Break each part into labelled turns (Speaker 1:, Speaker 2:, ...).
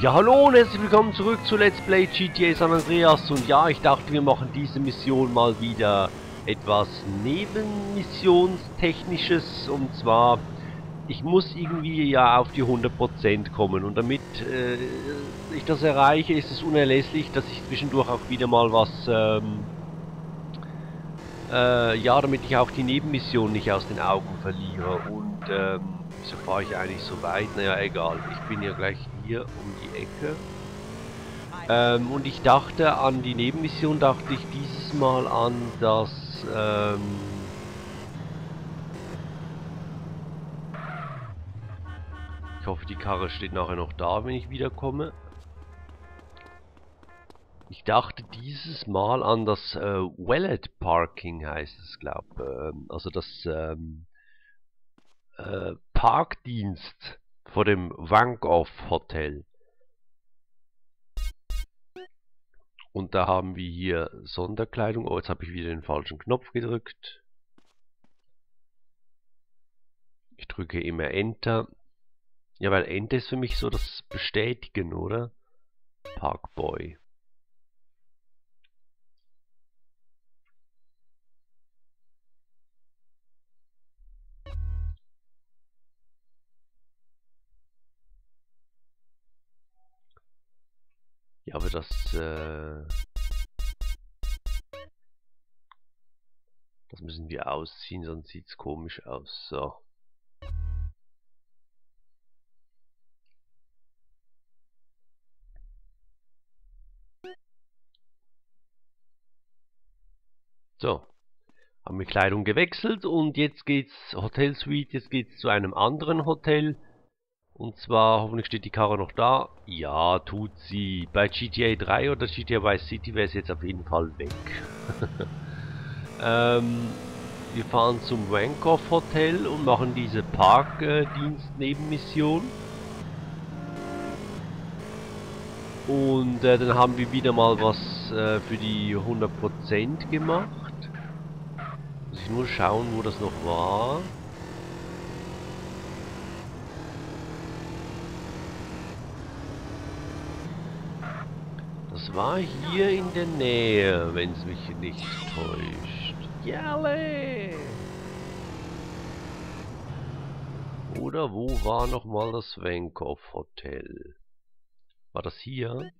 Speaker 1: Ja, hallo und herzlich willkommen zurück zu Let's Play GTA San Andreas. Und ja, ich dachte, wir machen diese Mission mal wieder etwas Nebenmissionstechnisches. Und zwar, ich muss irgendwie ja auf die 100% kommen. Und damit äh, ich das erreiche, ist es unerlässlich, dass ich zwischendurch auch wieder mal was, ähm, äh, ja, damit ich auch die Nebenmission nicht aus den Augen verliere. Und, ähm, wieso fahre ich eigentlich so weit? Naja, egal, ich bin ja gleich hier um die Ecke. Ähm, und ich dachte an die Nebenmission, dachte ich dieses Mal an, dass ähm, ich hoffe die Karre steht nachher noch da, wenn ich wiederkomme. Ich dachte dieses Mal an das äh, Wallet Parking heißt es, glaube ähm, also das ähm, äh, Parkdienst vor dem Wankoff Hotel. Und da haben wir hier Sonderkleidung. Oh, jetzt habe ich wieder den falschen Knopf gedrückt. Ich drücke immer Enter. Ja, weil Enter ist für mich so das Bestätigen, oder? Parkboy. Ja, aber das, äh Das müssen wir ausziehen, sonst sieht es komisch aus. So. So. Haben wir Kleidung gewechselt und jetzt geht's Hotel Suite, jetzt geht's zu einem anderen Hotel. Und zwar, hoffentlich steht die Karre noch da. Ja, tut sie. Bei GTA 3 oder GTA Vice City wäre es jetzt auf jeden Fall weg. ähm, wir fahren zum Wankoff Hotel und machen diese Parkdienst-Nebenmission. Und äh, dann haben wir wieder mal was äh, für die 100% gemacht. Muss ich nur schauen, wo das noch war. Das war hier in der Nähe, wenn es mich nicht täuscht. Jalle! Oder wo war nochmal das Wenkow Hotel? War das hier?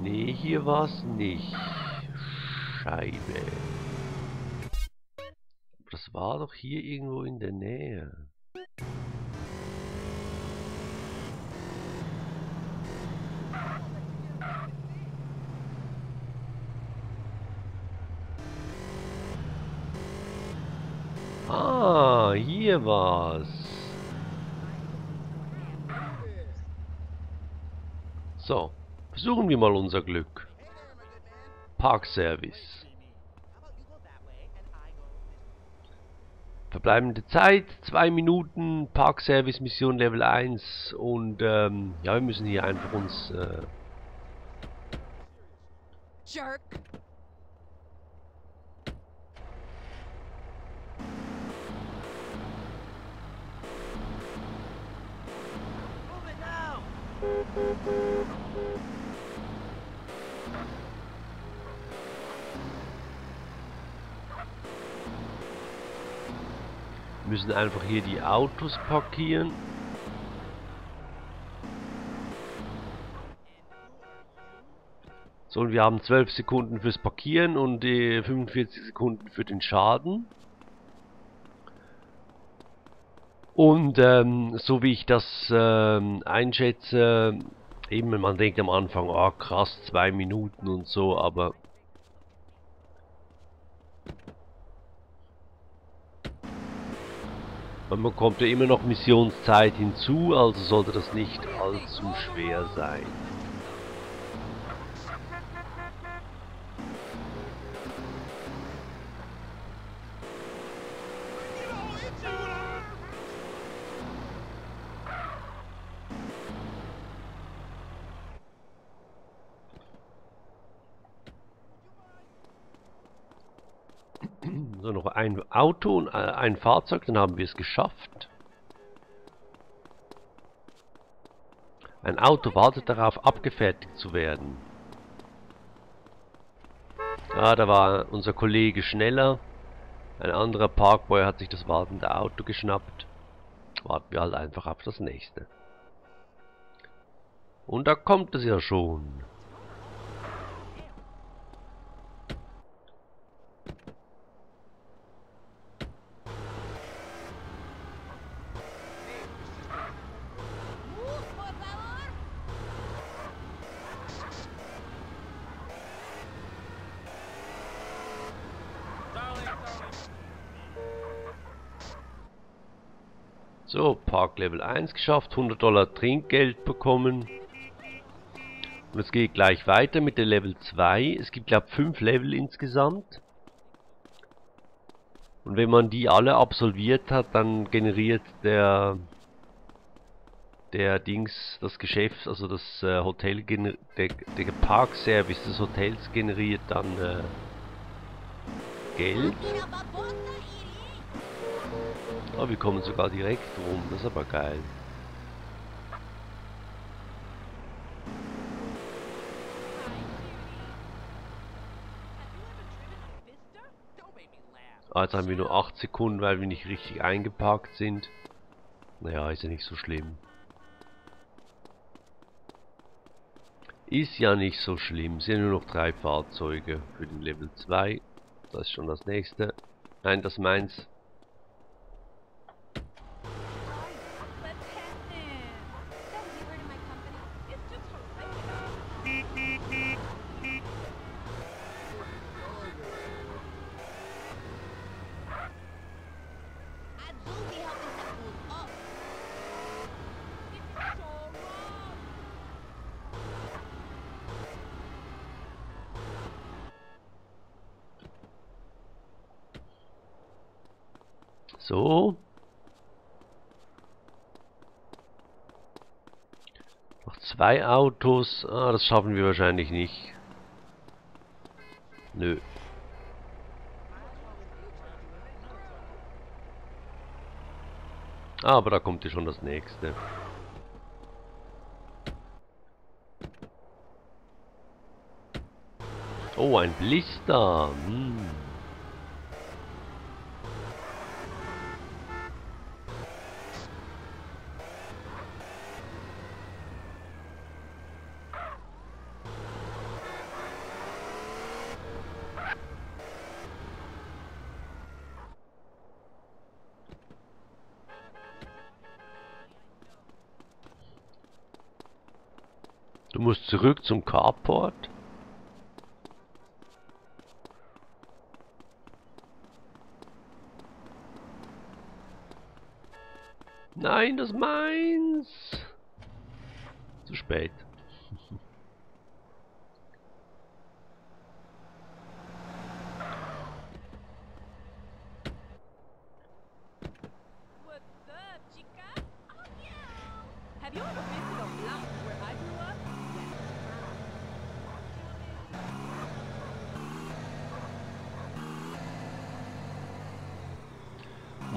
Speaker 1: Nee, hier war es nicht. Scheibe. War doch hier irgendwo in der Nähe. Ah, hier war's. So, versuchen wir mal unser Glück. Parkservice. Verbleibende Zeit, 2 Minuten, Parkservice Mission Level 1 und ähm, ja, wir müssen hier einfach uns... Äh Jerk. Müssen einfach hier die Autos parkieren. So, und wir haben 12 Sekunden fürs Parkieren und äh, 45 Sekunden für den Schaden. Und ähm, so wie ich das ähm, einschätze, eben man denkt am Anfang, oh krass, zwei Minuten und so, aber Man bekommt ja immer noch Missionszeit hinzu, also sollte das nicht allzu schwer sein. Auto und äh, ein Fahrzeug, dann haben wir es geschafft. Ein Auto wartet darauf, abgefertigt zu werden. Ah, da war unser Kollege schneller. Ein anderer Parkboy hat sich das wartende Auto geschnappt. Warten wir halt einfach auf das nächste. Und da kommt es ja schon. So, Park Level 1 geschafft, 100 Dollar Trinkgeld bekommen. Und es geht gleich weiter mit der Level 2. Es gibt, glaube ich, 5 Level insgesamt. Und wenn man die alle absolviert hat, dann generiert der der Dings, das Geschäft, also das äh, Hotel, der, der Parkservice des Hotels generiert dann äh, Geld. Oh, wir kommen sogar direkt rum. Das ist aber geil. Ah, jetzt haben wir nur 8 Sekunden, weil wir nicht richtig eingeparkt sind. Naja, ist ja nicht so schlimm. Ist ja nicht so schlimm. Es sind nur noch drei Fahrzeuge für den Level 2. Das ist schon das nächste. Nein, das meins. So. Noch zwei Autos. Ah, das schaffen wir wahrscheinlich nicht. Nö. Ah, aber da kommt ja schon das nächste. Oh, ein Blister. Hm. Du musst zurück zum Carport. Nein, das meins. Zu spät.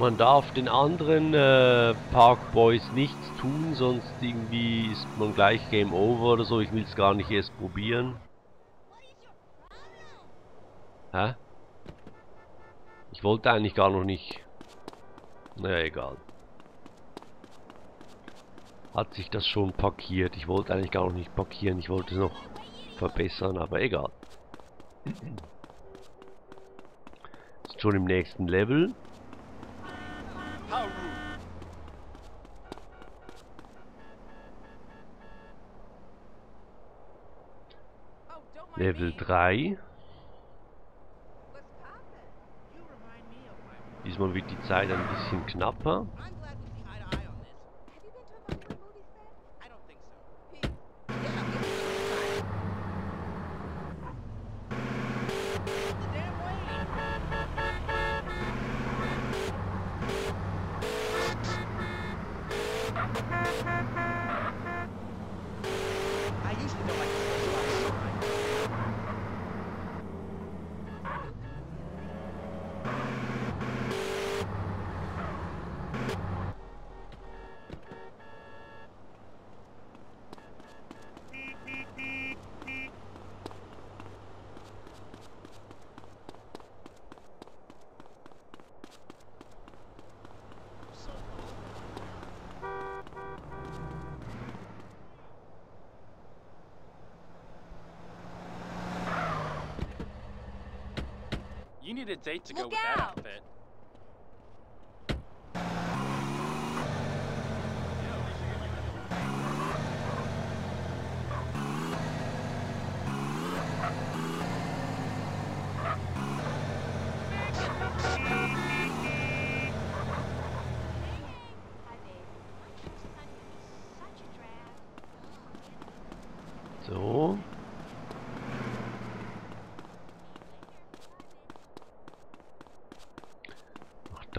Speaker 1: Man darf den anderen äh, Parkboys nichts tun, sonst irgendwie ist man gleich Game Over oder so. Ich will es gar nicht erst probieren. Hä? Ich wollte eigentlich gar noch nicht. Naja, egal. Hat sich das schon parkiert. Ich wollte eigentlich gar noch nicht parkieren. Ich wollte es noch verbessern, aber egal. Ist schon im nächsten Level. Level 3. Diesmal wird die Zeit ein bisschen knapper.
Speaker 2: Need a date to go with that outfit.
Speaker 1: So.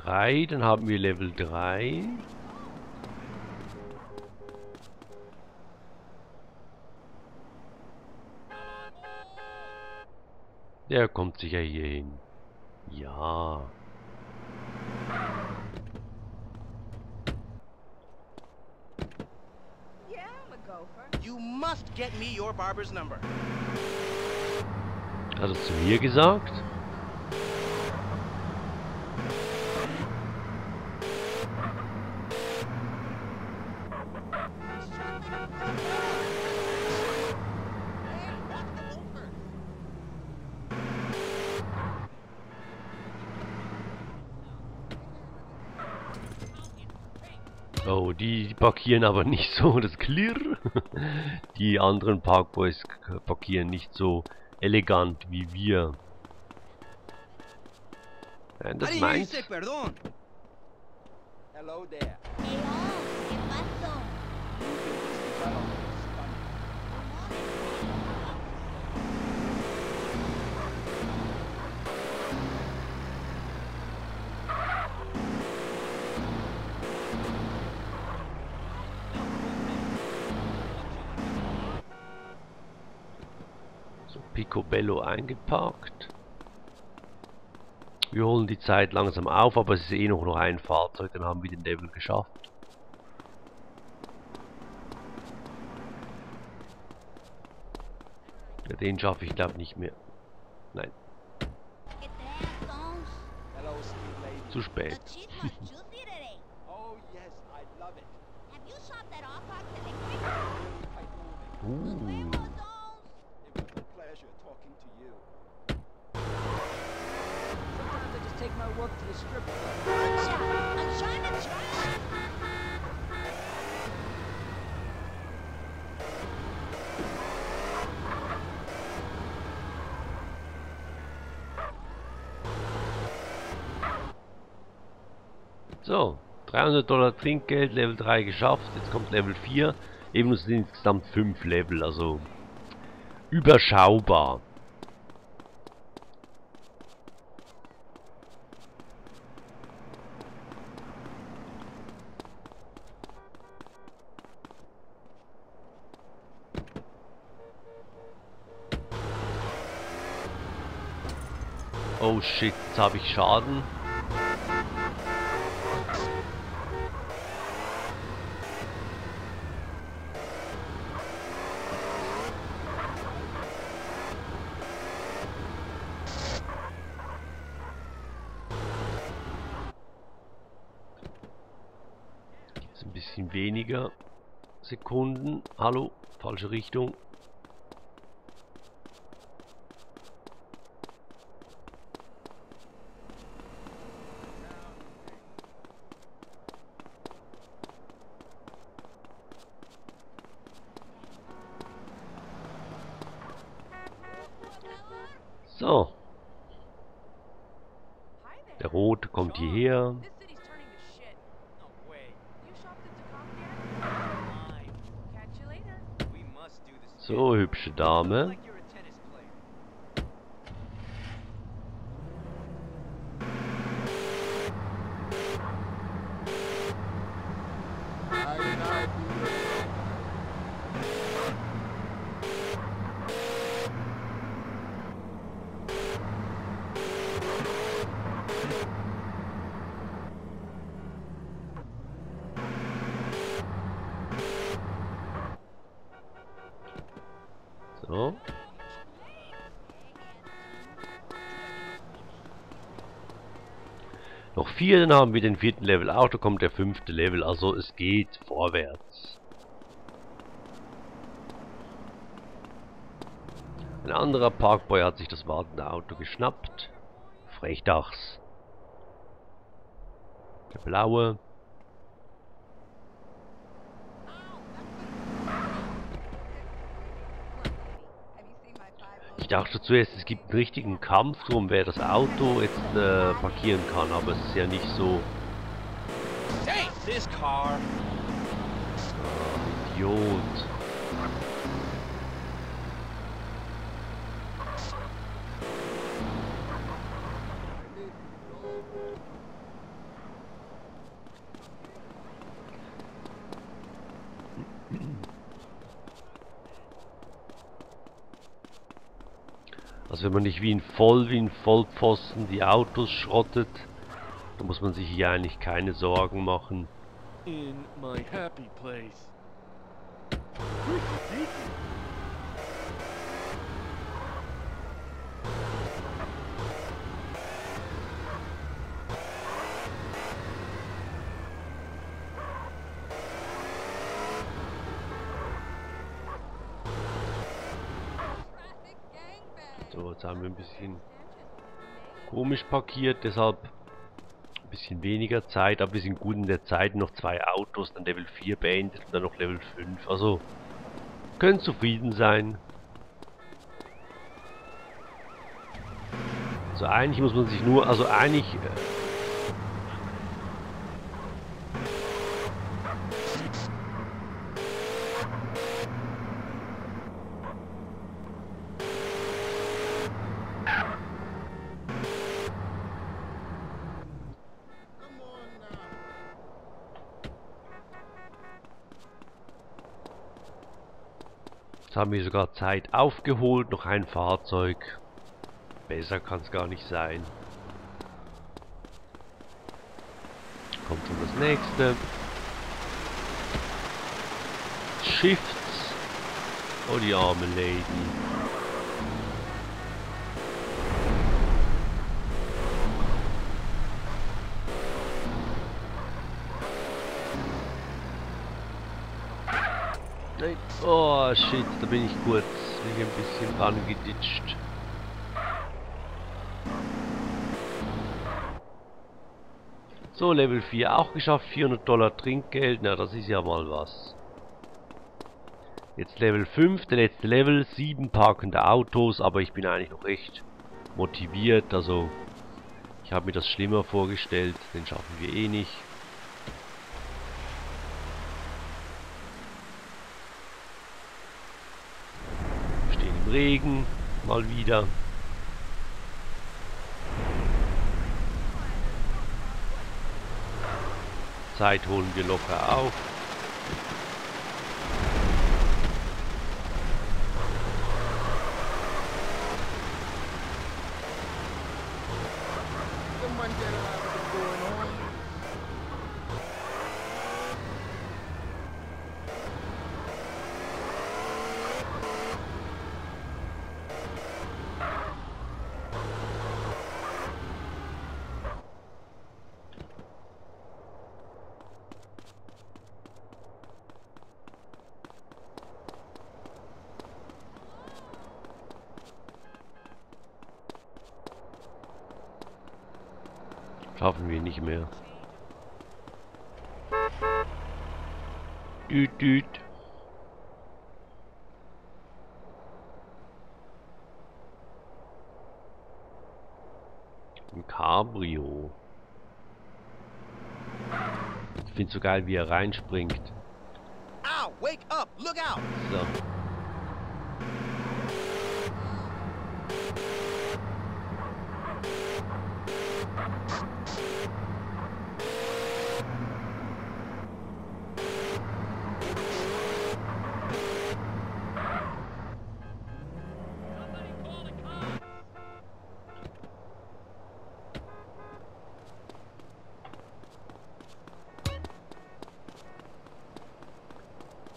Speaker 1: Noch drei, dann haben wir Level 3. Der kommt sicher hier hin. Ja.
Speaker 3: Yeah, I'm a gopher.
Speaker 4: You must get me your barber's number.
Speaker 1: Er zu mir gesagt? Oh, die parkieren aber nicht so das Klirr. Die anderen Parkboys parkieren nicht so elegant wie wir. Ja, das meint.
Speaker 4: Hello there.
Speaker 1: Picobello eingeparkt. Wir holen die Zeit langsam auf, aber es ist eh noch, noch ein Fahrzeug, dann haben wir den Level geschafft. Ja, den schaffe ich glaube nicht mehr. Nein, zu spät.
Speaker 5: The
Speaker 1: So, 300 Dollar Trinkgeld, Level 3 geschafft, jetzt kommt Level 4. Eben sind insgesamt 5 Level, also überschaubar. Oh shit, jetzt habe ich Schaden. Jetzt ein bisschen weniger Sekunden. Hallo, falsche Richtung. So, der Rot kommt hierher. So, hübsche Dame. Noch vier, dann haben wir den vierten Level auch, da kommt der fünfte Level, also es geht vorwärts. Ein anderer Parkboy hat sich das wartende Auto geschnappt. Frechdachs. Der blaue. Ich dachte zuerst, es gibt einen richtigen Kampf drum, wer das Auto jetzt äh, parkieren kann, aber es ist ja nicht so.
Speaker 2: Take this car.
Speaker 1: Idiot. Also wenn man nicht wie ein Voll, wie ein Vollpfosten die Autos schrottet, dann muss man sich hier eigentlich keine Sorgen machen.
Speaker 2: In my happy place.
Speaker 1: So, jetzt haben wir ein bisschen komisch parkiert, deshalb ein bisschen weniger Zeit, aber wir sind gut in der Zeit, noch zwei Autos, dann Level 4 beendet und dann noch Level 5, also können zufrieden sein. Also eigentlich muss man sich nur, also eigentlich... Äh, Jetzt haben wir sogar Zeit aufgeholt, noch ein Fahrzeug. Besser kann es gar nicht sein. Kommt schon das nächste. Shifts. Oh, die arme Lady. Oh shit, da bin ich kurz bin ich ein bisschen rangeditscht. So, Level 4 auch geschafft, 400 Dollar Trinkgeld, na das ist ja mal was. Jetzt Level 5, der letzte Level, 7 parkende Autos, aber ich bin eigentlich noch recht motiviert, also ich habe mir das schlimmer vorgestellt, den schaffen wir eh nicht. Stehen im Regen, mal wieder. Zeit holen wir locker auf. Schaffen wir nicht mehr. Düt, düt. Ein Cabrio. Ich finde so geil, wie er reinspringt.
Speaker 4: Ow! Wake up! Look out!
Speaker 1: So.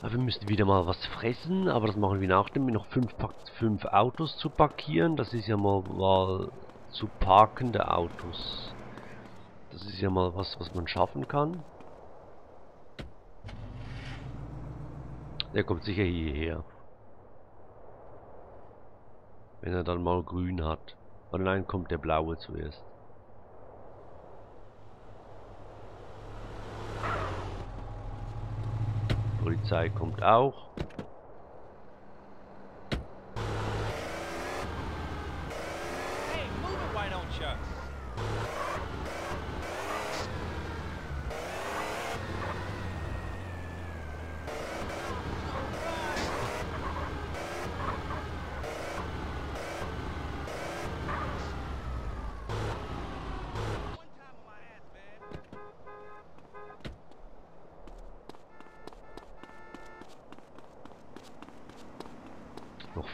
Speaker 1: Aber wir müssen wieder mal was fressen, aber das machen wir nachdem wir noch fünf, fünf Autos zu parkieren. Das ist ja mal, mal zu parkende Autos. Das ist ja mal was, was man schaffen kann. Der kommt sicher hierher. Wenn er dann mal grün hat. Aber nein, kommt der blaue zuerst. Polizei kommt auch.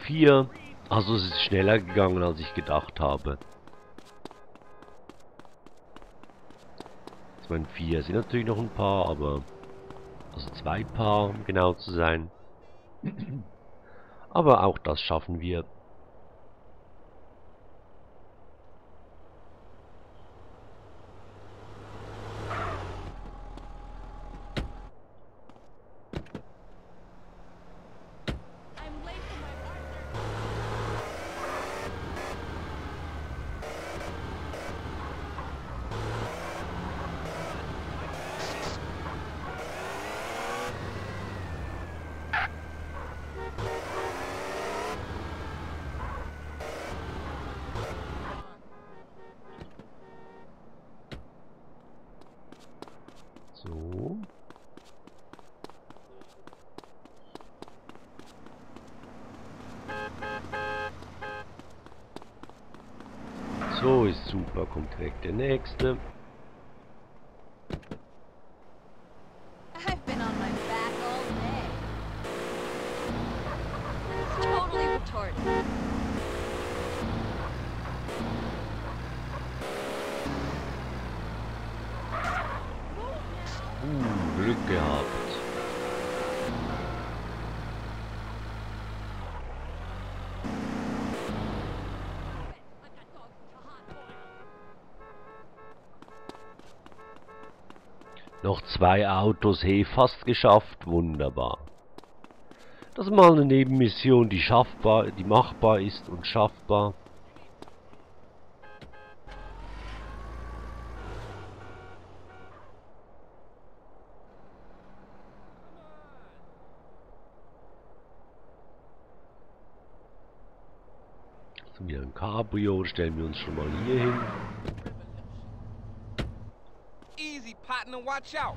Speaker 1: 4. Also es ist schneller gegangen, als ich gedacht habe. Ich meine, 4 sind natürlich noch ein paar, aber... Also zwei Paar, um genau zu sein. Aber auch das schaffen wir. So ist super, kommt direkt der nächste. Zwei Autos, hey, fast geschafft, wunderbar. Das ist mal eine Nebenmission, die schaffbar, die machbar ist und schaffbar. Wieder ein Cabrio, stellen wir uns schon mal hier hin.
Speaker 4: Easy, partner, watch out.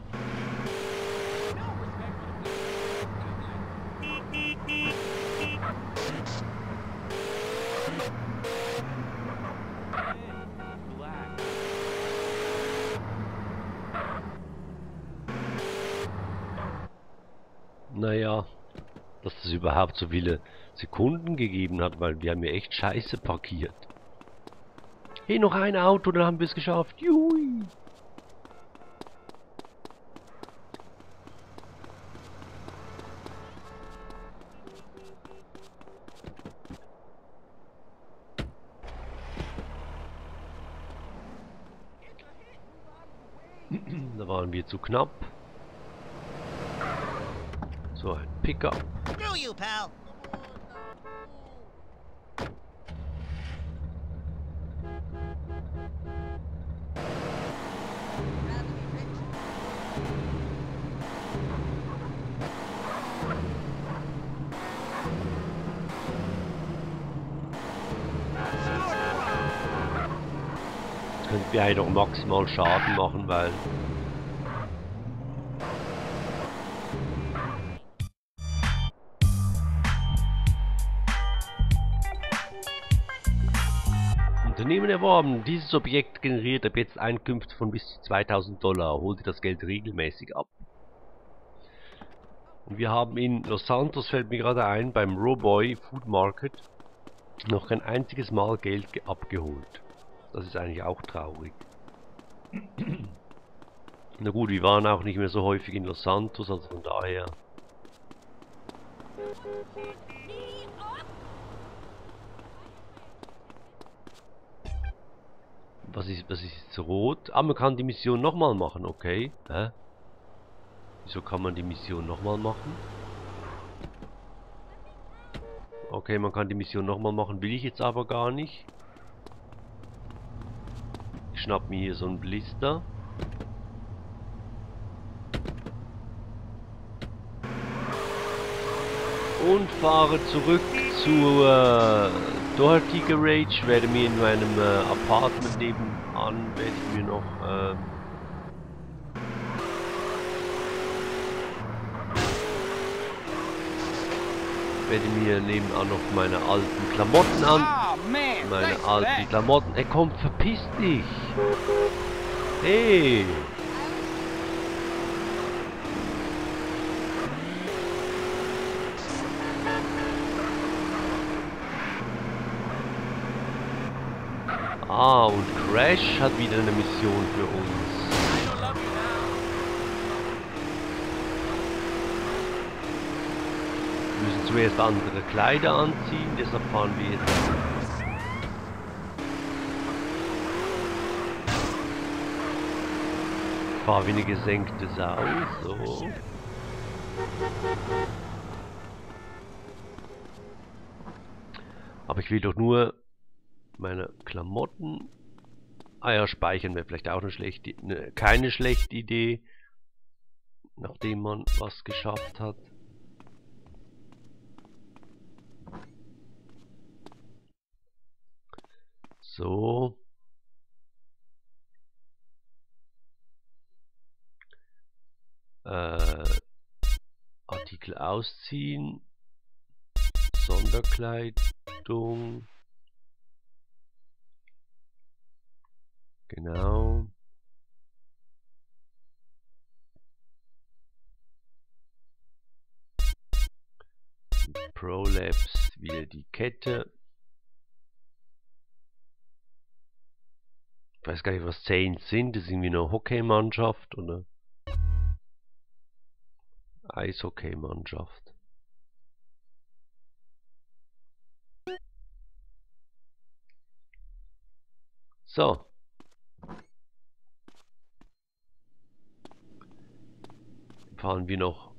Speaker 1: Naja, dass das überhaupt so viele Sekunden gegeben hat, weil wir haben ja echt scheiße parkiert. Hey, noch ein Auto, dann haben wir es geschafft. Jui. Da waren wir zu knapp. So, ein Pickup.
Speaker 4: Screw you, pal.
Speaker 1: Jetzt könnten wir eigentlich noch maximal Schaden machen, weil... Unternehmen erworben. Dieses Objekt generiert ab jetzt Einkünfte von bis zu 2000 Dollar. Holt ihr das Geld regelmäßig ab. Und wir haben in Los Santos, fällt mir gerade ein, beim Roboy Food Market noch kein einziges Mal Geld ge- abgeholt. Das ist eigentlich auch traurig. Na gut, wir waren auch nicht mehr so häufig in Los Santos, also von daher. Was ist, was ist jetzt rot? Ah, man kann die Mission nochmal machen, okay. Hä? Wieso kann man die Mission nochmal machen? Okay, man kann die Mission nochmal machen, will ich jetzt aber gar nicht. Ich schnapp mir hier so einen Blister. und fahre zurück zur äh, Doherty Garage. Werde mir in meinem äh, Apartment nebenan, werde ich mir noch ähm, werde mir nebenan noch meine alten Klamotten an.
Speaker 2: Ah.
Speaker 1: Meine alten. Klamotten. Ey, komm, verpiss dich! Hey! Ah, und Crash hat wieder eine Mission für uns. Wir müssen zuerst andere Kleider anziehen, deshalb fahren wir jetzt. Ich fahre wie eine gesenkte Sau, so. Aber ich will doch nur meine Klamotten. Ah ja, speichern wäre vielleicht auch eine schlechte, ne, keine schlechte Idee, nachdem man was geschafft hat. So. Äh, Artikel ausziehen. Sonderkleidung. Genau. Prolapse wieder die Kette. Ich weiß gar nicht, was Saints sind. Das ist irgendwie eine Hockeymannschaft oder Eishockeymannschaft. So. Fahren wir noch.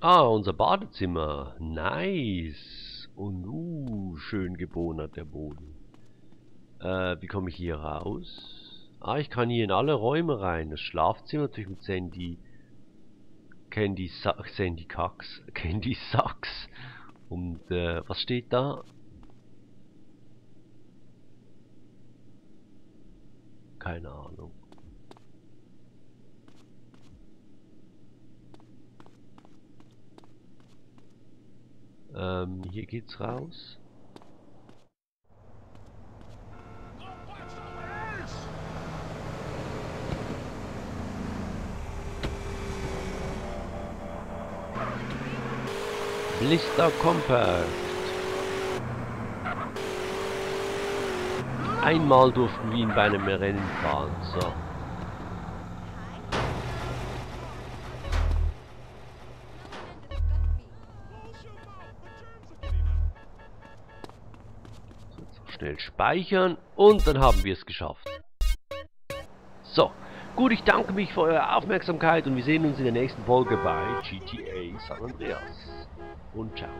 Speaker 1: Ah, unser Badezimmer. Nice. Und uh, schön gebonert der Boden. Äh, wie komme ich hier raus? Ah, ich kann hier in alle Räume rein. Das Schlafzimmer natürlich mit Sandy. Candy Sa Sandy Cax. Candy Sachs. Und äh, was steht da? Keine Ahnung. Ähm, hier geht's raus. Blister Compact. Einmal durften wir ihn bei einem Rennen fahren. So. Schnell speichern und dann haben wir es geschafft. So. Gut, ich danke mich für eure Aufmerksamkeit und wir sehen uns in der nächsten Folge bei GTA San Andreas. Und ciao.